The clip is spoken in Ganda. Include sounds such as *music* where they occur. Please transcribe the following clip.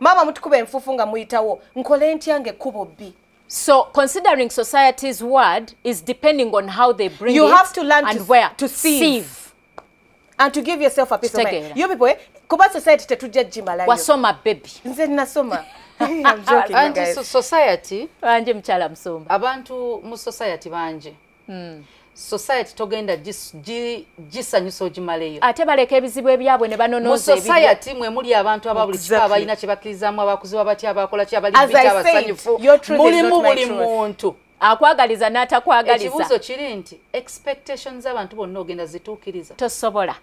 maama mutukuba enfuufu nga muyitawo. Nkole ntya ngaekkubo bbi So considering society's word is depending on how they bring You it have to learn and to- where to sieve. and to give yourself a peace of mind. Kitegeera. yo people kuba society tetujja gimalayo. Wasoma baby. Nze nasoma. *laughs* I'm joking, guys. so- society wanje mukyala musumba abantu mu society bangi society togenda gis- gi- gisanyusa ogimaleyo ate baleka ebizibu ebyabwe ne mu banonooza ebibya society mwe muli abantu aba buli kika abalina kye bakkirizamu abakuziba batya abakola ki abali As I biti said, abasanyufu. mulimu buli muntu. Akwagaliza n'atakwagaliza. Ekibuuzo kiri nti expectations z'abantu bonna ogenda zituukiriza. Tosobola